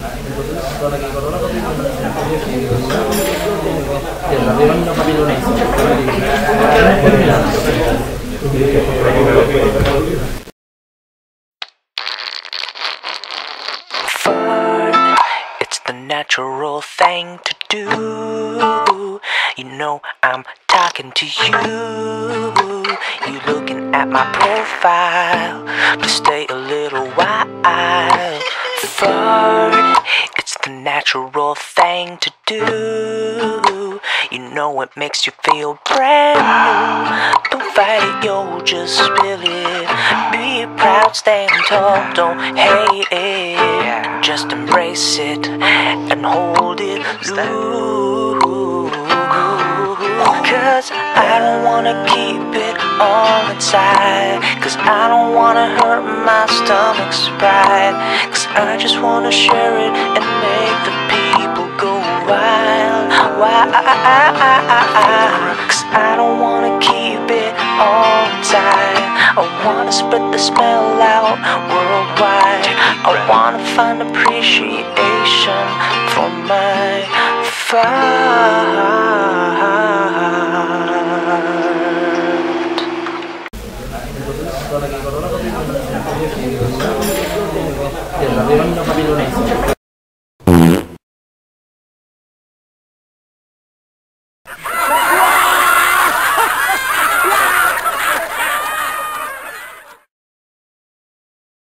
It's the natural thing to do. You know I'm talking to you. You looking at my profile. Please stay a little while. Fun. It's the natural thing to do. You know it makes you feel brand new. Don't fight it, yo, just spill it. Be proud, stand tall, don't hate it. Just embrace it and hold it loose. Cause I don't wanna keep it all inside. Cause I don't wanna hurt my stomach's pride. Cause I just wanna share it and make the Cause I don't wanna keep it all inside. I wanna spread the smell out worldwide. I wanna find appreciation for my fight.